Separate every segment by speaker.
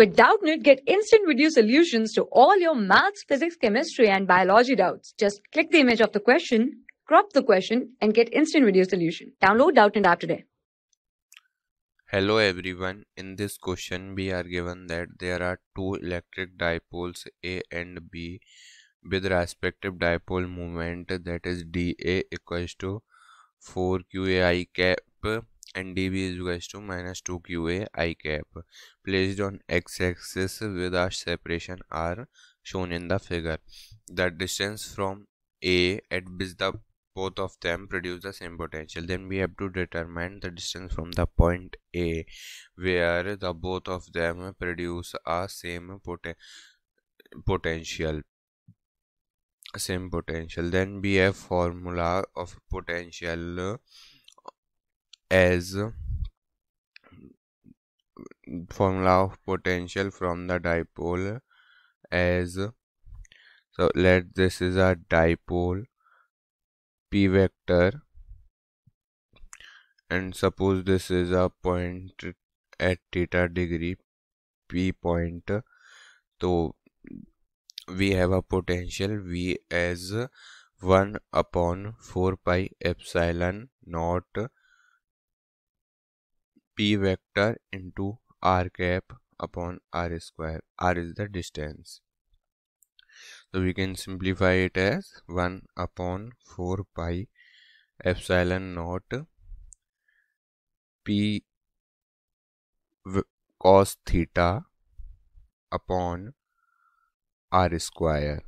Speaker 1: With Doubtnut, get instant video solutions to all your maths, physics, chemistry, and biology doubts. Just click the image of the question, crop the question, and get instant video solution. Download Doubtnut app today.
Speaker 2: Hello everyone, in this question we are given that there are two electric dipoles A and B with respective dipole moment that is dA equals to 4 qa i cap and dB is equals to minus 2 qa i cap. Placed on x-axis with a separation r shown in the figure. The distance from A at which the both of them produce the same potential. Then we have to determine the distance from the point A where the both of them produce a same poten potential. Same potential. Then we have formula of potential as mm, formula of potential from the dipole as so let this is a dipole p vector and suppose this is a point at theta degree p point so we have a potential v as 1 upon 4 pi epsilon naught p vector into r cap upon r square. R is the distance. So we can simplify it as 1 upon 4 pi epsilon naught p cos theta upon r square.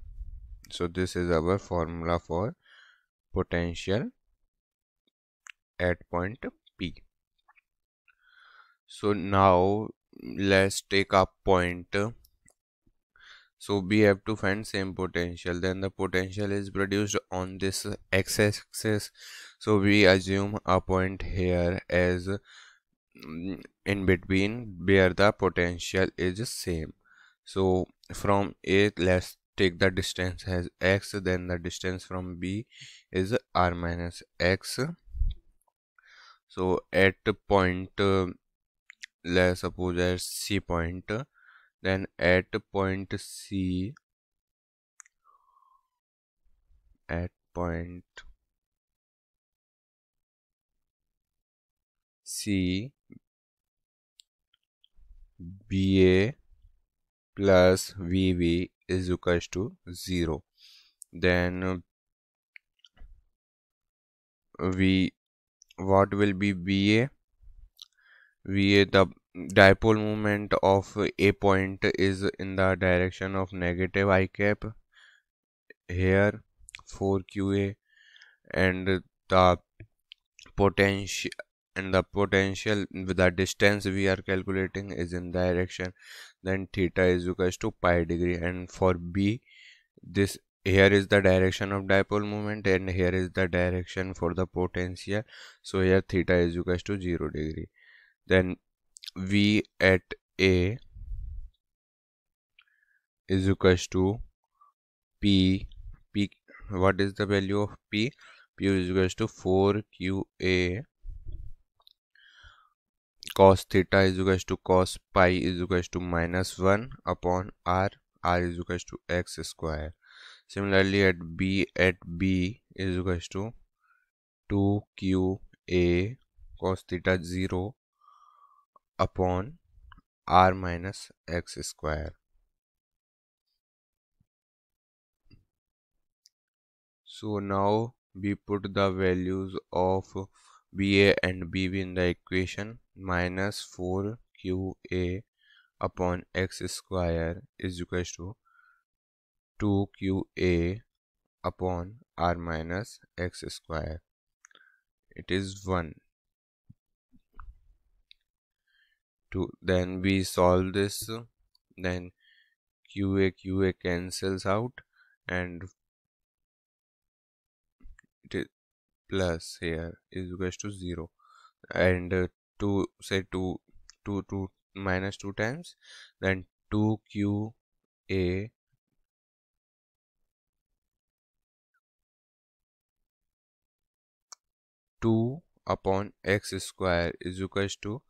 Speaker 2: So this is our formula for potential at point p so now let's take a point. So we have to find same potential. Then the potential is produced on this x-axis. So we assume a point here as mm, in between where the potential is same. So from a let's take the distance as x. Then the distance from b is r minus x. So at point uh, let's suppose at c point then at point c at point c ba plus vv is equals to 0 then uh, we what will be va va the dipole moment of a point is in the direction of negative i cap here 4 qa and the potential and the potential with the distance we are calculating is in direction then theta is equals to pi degree. And for b this here is the direction of dipole moment and here is the direction for the potential. So here theta is equals to 0 degree then v at a is equals to p p what is the value of p? P is equals to 4 qa cos theta is equals to cos pi is equals to minus 1 upon r r is equals to x square. Similarly at b at b is equals to 2 q a cos theta 0 upon r minus x square so now we put the values of BA and BB in the equation minus 4QA upon x square is equal to 2QA upon R minus x square. It is 1. To, then we solve this then QA QA cancels out and it is plus here is equals to 0 and uh, 2 say 2 2 2 minus 2 times then 2 q a two upon x square is equals to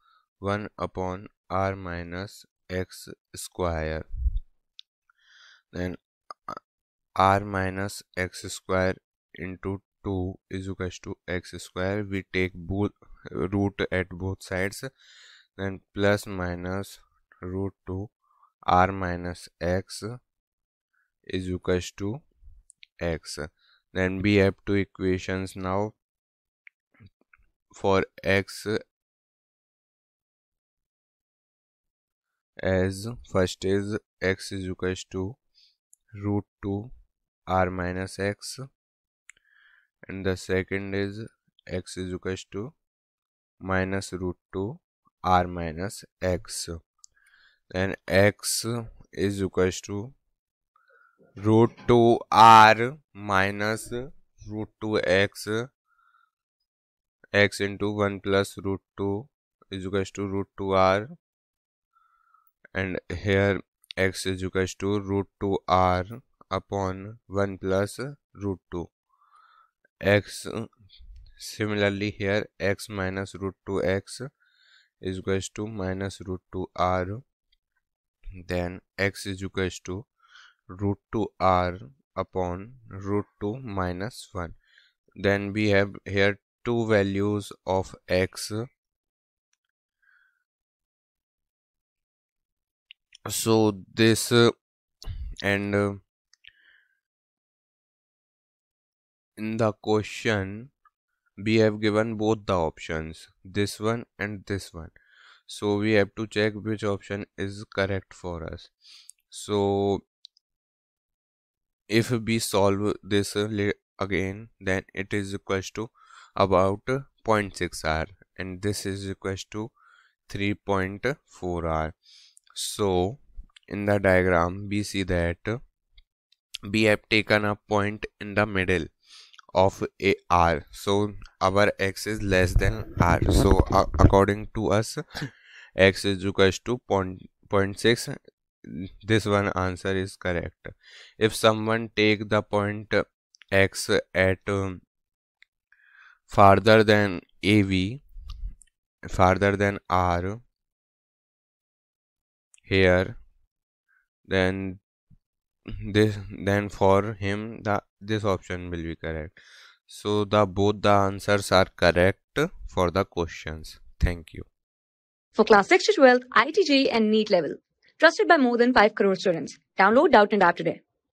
Speaker 2: 1 upon r minus x square. Then uh, r minus x square into 2 is equals to x square. We take both root at both sides. Then plus minus root 2 r minus x is equals to x. Then we have two equations now. For x as first is x is equals to root 2 r minus x. And the second is x is equals to minus root 2 r minus x. Then x is equals to root 2 r minus root 2 x. x into 1 plus root 2 is equals to root 2 r and here x is equals to root 2 r upon 1 plus root 2 x similarly here x minus root 2 x is equals to minus root 2 r. Then x is equals to root 2 r upon root 2 minus 1 then we have here two values of x so this uh, and uh, in the question we have given both the options this one and this one. So we have to check which option is correct for us. So if we solve this again then it is equals to about 0.6 r and this is equals to 3.4 r so in the diagram we see that we have taken a point in the middle of a r. So our x is less than r. So uh, according to us x is equals to 0.6 this one answer is correct. If someone take the point x at um, farther than AV farther than R here then this then for him the this option will be correct. So the both the answers are correct for the questions. Thank you.
Speaker 1: For class 6 to 12 IIT JEE and NEET level. Trusted by more than 5 crore students. Download Doubtnut app today